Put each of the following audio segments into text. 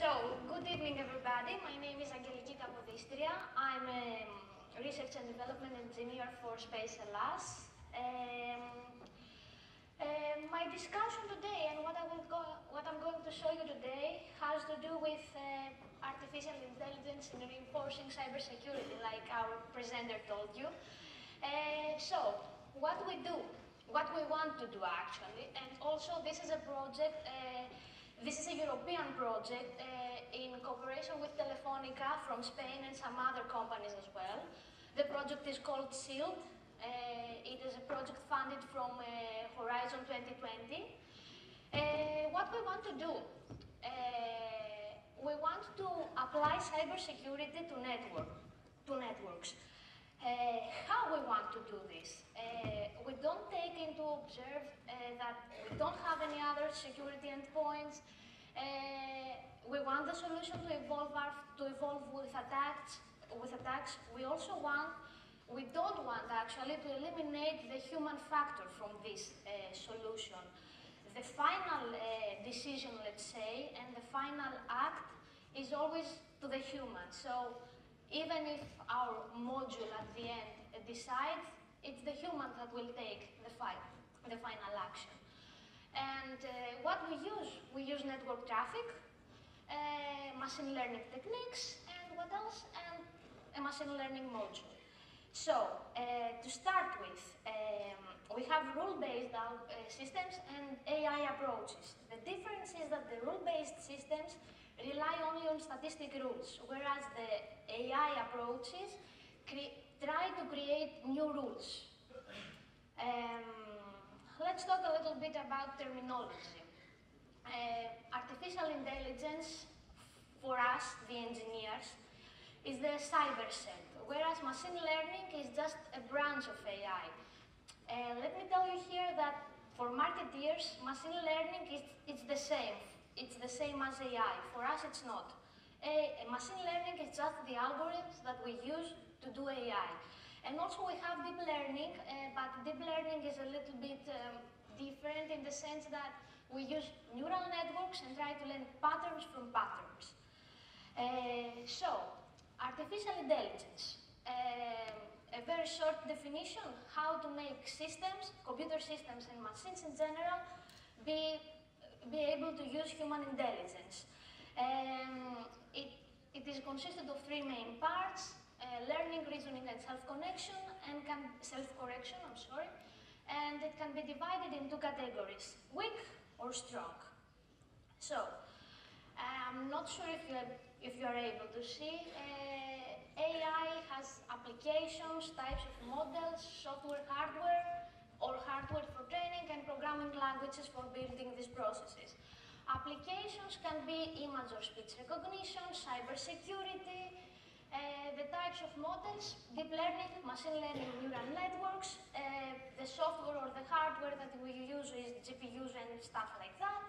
So, good evening everybody. My name is Angeliki Kapodistria. I'm a research and development engineer for Space Hellas. Um, uh, my discussion today and what, I will go, what I'm going to show you today has to do with uh, artificial intelligence and reinforcing cybersecurity, like our presenter told you. Uh, so, what we do, what we want to do actually, and also this is a project, uh, this is a European project uh, in cooperation with Telefonica from Spain and some other companies as well. The project is called SHIELD, uh, it is a project funded from uh, Horizon 2020. Uh, what we want to do, we want to apply cybersecurity to network, to networks. Uh, how we want to do this? Uh, we don't take into observe uh, that we don't have any other security endpoints. we want the solution to evolve, our, to evolve with attacks. With attacks, we also want we don't want actually to eliminate the human factor from this solution. The final decision, let's say, and the final act is always to the human. So even if our module at the end decides, it's the human that will take the, the final action. And uh, what we use? We use network traffic, uh, machine learning techniques, and what else? And a machine learning module. So, uh, to start with, we have rule-based uh, systems and AI approaches. The difference is that the rule-based systems rely only on statistic rules, whereas the AI approaches try to create new rules. Um, let's talk a little bit about terminology. Uh, artificial intelligence, for us, the engineers, is the superset whereas machine learning is just a branch of AI. Uh, let me tell you here that for marketeers, machine learning is it's the same. It's the same as AI. For us, it's not. A, machine learning is just the algorithms that we use to do AI. And also we have deep learning, uh, but deep learning is a little bit um, different in the sense that we use neural networks and try to learn patterns from patterns. Uh, so, artificial intelligence uh, a very short definition, how to make systems, computer systems and machines in general, be, be able to use human intelligence. Um, it, it is consisted of three main parts, uh, learning, reasoning, and self-connection, and self-correction, I'm sorry, and it can be divided into categories, weak or strong. So, I'm not sure if you are, if you are able to see, uh, AI has applications, types of models, software, hardware, or hardware for training and programming languages for building these processes. Applications can be image or speech recognition, cybersecurity, uh, the types of models, deep learning, machine learning, neural networks, uh, the software or the hardware that we use is GPUs and stuff like that.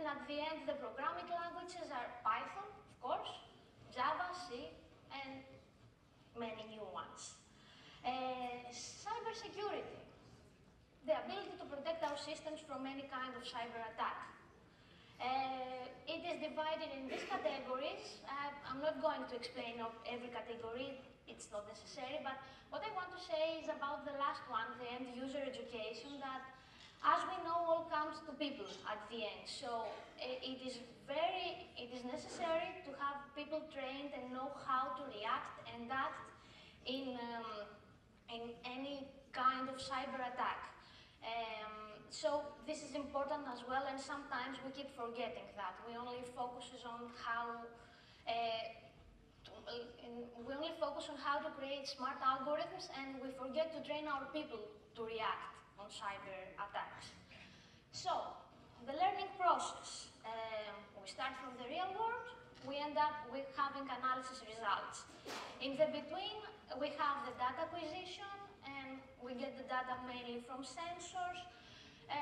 And at the end, the programming languages are Python, of course, Java, C, and many new ones. Uh, cybersecurity, the ability to protect our systems from any kind of cyber attack. Uh, it is divided in these categories. Uh, I'm not going to explain every category, it's not necessary, but what I want to say is about the last one, the end user education, that as we know, all comes to people at the end. So it is very, it is necessary to have people trained and know how to react and act in, um, in any kind of cyber attack. Um, so this is important as well, and sometimes we keep forgetting that. We only focus on how uh, we only focus on how to create smart algorithms, and we forget to train our people to react on cyber attacks. So the learning process. Um, we start from the real world. We end up with having analysis results. In the between, we have the data acquisition, and we get the data mainly from sensors. Uh,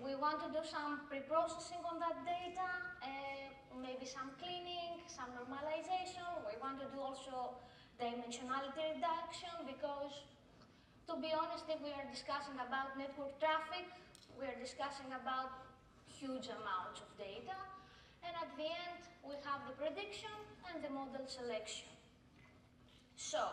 we want to do some pre-processing on that data, uh, maybe some cleaning, some normalization. We want to do also dimensionality reduction because, to be honest, if we are discussing about network traffic, we are discussing about huge amounts of data. And at the end, we have the prediction and the model selection. So,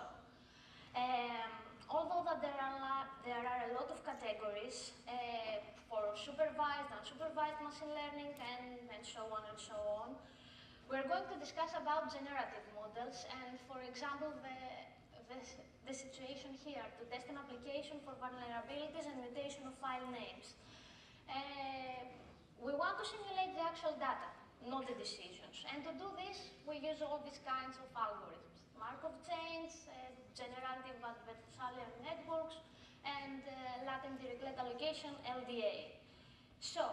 um, although that there are, there are a lot of categories uh, for supervised, and unsupervised machine learning, and, and so on and so on, we're going to discuss about generative models and, for example, the, the, the situation here to test an application for vulnerabilities and mutation of file names. Uh, we want to simulate the actual data, not the decisions. And to do this, we use all these kinds of algorithms. Markov chains, uh, generative adversarial networks, and uh, latent Dirichlet allocation, LDA. So,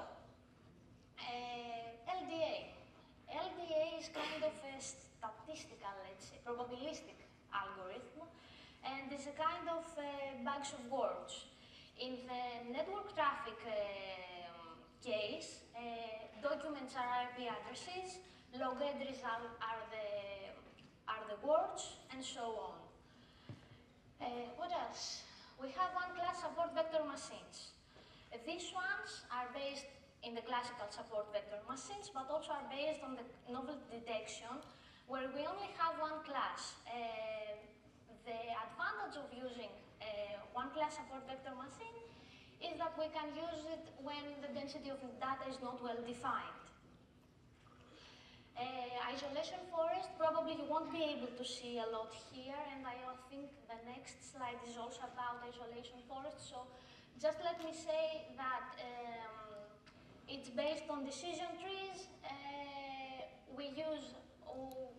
uh, LDA. LDA is kind of a statistical, let's say, probabilistic algorithm, and is a kind of uh, bags of words. In the network traffic um, case, uh, documents are IP addresses, log entries are, are, the, are the words, and so on. Uh, what else? We have one class support vector machines. Uh, these ones are based in the classical support vector machines, but also are based on the novel detection, where we only have one class. Uh, the advantage of using uh, one class support vector machine is that we can use it when the density of data is not well defined. Uh, isolation forest, probably you won't be able to see a lot here, and I think the next slide is also about isolation forest. So just let me say that um, it's based on decision trees. Uh, we use oh,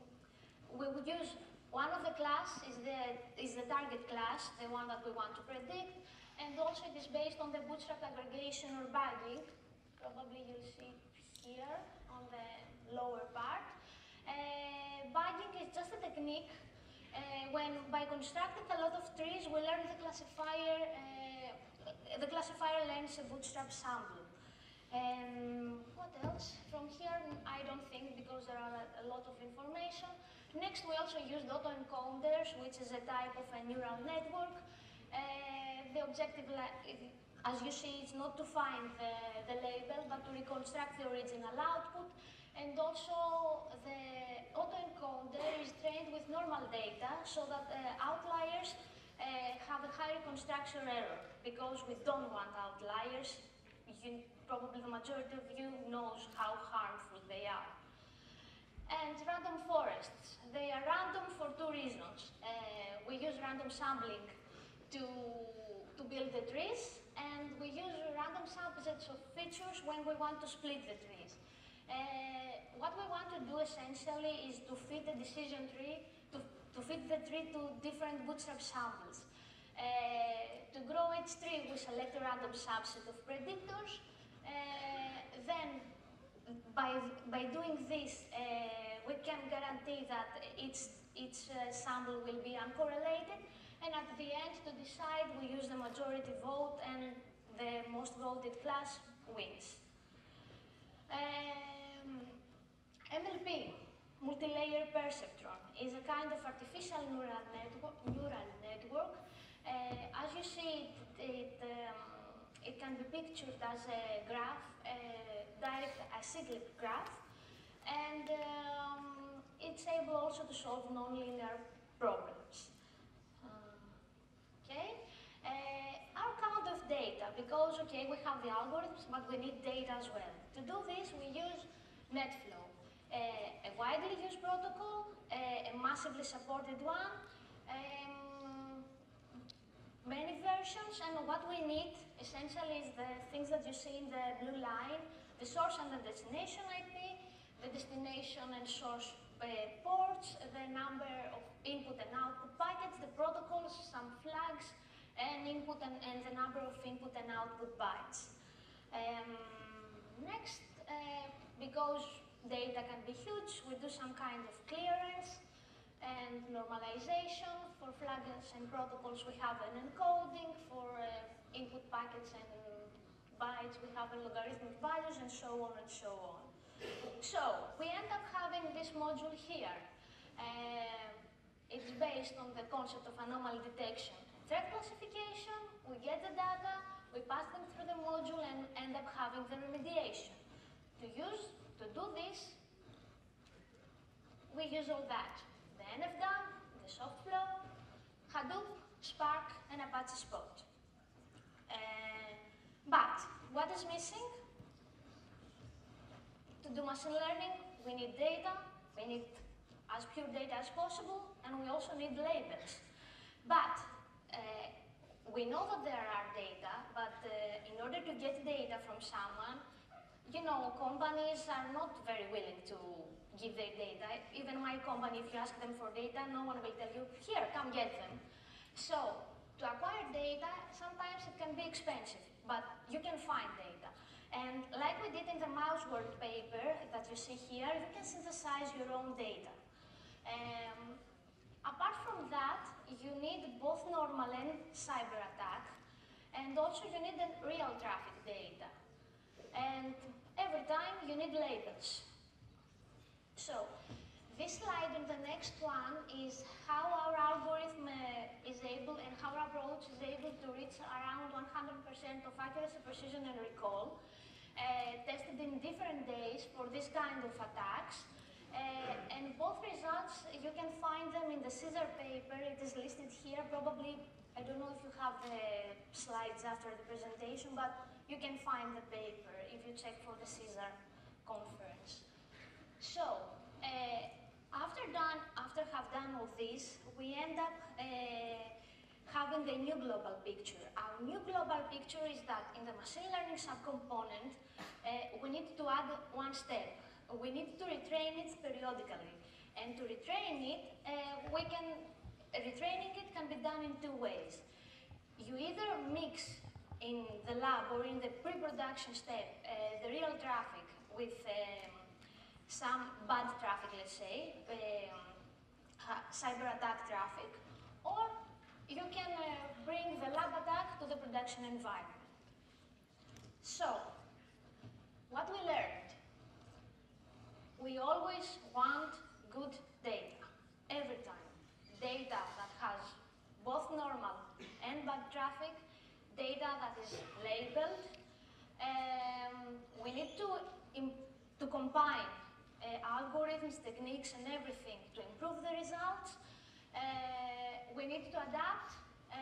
we would use one of the class is the is the target class, the one that we want to predict, and also it is based on the bootstrap aggregation or bagging. Probably you'll see here on the lower part. Uh, bagging is just a technique uh, when by constructing a lot of trees we learn the classifier, uh, the classifier learns a bootstrap sample. Um, what else? From here, I don't think because there are a lot of information. Next, we also use autoencoders, which is a type of a neural network. Uh, the objective, as you see, is not to find the, the label, but to reconstruct the original output. And also, the autoencoder is trained with normal data so that uh, outliers uh, have a high reconstruction error because we don't want outliers. You, probably the majority of you knows how harmful they are. And random forests. They are random for two reasons. Uh, we use random sampling to, to build the trees, and we use random subsets of features when we want to split the trees. Uh, what we want to do essentially is to fit the decision tree, to, to fit the tree to different bootstrap samples. Uh, to grow each tree, we select a random subset of predictors. Uh, then, by, by doing this, uh, we can guarantee that each, each uh, sample will be uncorrelated. And at the end, to decide, we use the majority vote, and the most voted class wins. Um, MLP, multi-layer perceptron, is a kind of artificial neural network. Neural network. Uh, as you see, it, it, um, it, can be pictured as a graph, direct acyclic graph, and um, it's able also to solve nonlinear problems. Um, okay. Uh, our count of data, because okay, we have the algorithms, but we need data as well. To do this, we use NetFlow, uh, a widely used protocol, uh, a massively supported one, um, many versions, and what we need essentially is the things that you see in the blue line, the source and the destination IP, the destination and source uh, ports, the number of input and output packets, the protocols, some flags, and input and, and the number of input and output bytes. Um, next, uh, because data can be huge, we do some kind of clearance and normalization. For flags and protocols, we have an encoding. For uh, input packets and bytes, we have a logarithmic values, and so on and so on. So, we end up having this module here. Uh, it's based on the concept of anomaly detection threat classification, we get the data, we pass them through the module and end up having the remediation. To use, to do this, we use all that. The nfdump, the soft flow, Hadoop, Spark, and Apache Spot. But what is missing? To do machine learning, we need data, we need as pure data as possible, and we also need labels. But uh, we know that there are data, but uh, in order to get data from someone, you know, companies are not very willing to give their data. Even my company, if you ask them for data, no one will tell you, here, come get them. So, to acquire data, sometimes it can be expensive, but you can find data. And like we did in the Mouseworld paper that you see here, you can synthesize your own data. Um, apart from that, you need both normal and cyber attack, and also you need the real traffic data. And every time you need labels. So, this slide and the next one is how our algorithm uh, is able and how our approach is able to reach around 100% of accuracy, precision, and recall, uh, tested in different days for this kind of attacks. Uh, and both results, you can find them in the CSER paper. It is listed here. Probably, I don't know if you have the slides after the presentation, but you can find the paper if you check for the CSER conference. So, uh, after done, after have done all this, we end up uh, having a new global picture. Our new global picture is that in the machine learning subcomponent, uh, we need to add one step we need to retrain it periodically. And to retrain it, uh, we can, retraining it can be done in two ways. You either mix in the lab or in the pre-production step uh, the real traffic with um, some bad traffic, let's say, um, cyber attack traffic, or you can uh, bring the lab attack to the production environment. So, what we learned we always want good data, every time. Data that has both normal and bad traffic, data that is labeled. Um, we need to, to combine algorithms, techniques, and everything to improve the results. Uh, we need to adapt. Uh,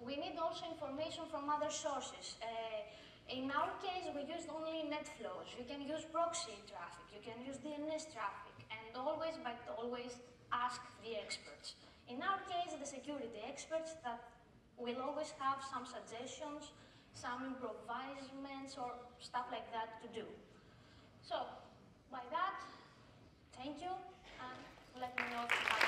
we need also information from other sources. Uh, in our case, we used only net flows. You can use proxy traffic, you can use DNS traffic, and always, but always ask the experts. In our case, the security experts that will always have some suggestions, some improvisements, or stuff like that to do. So, by that. Thank you, and let me know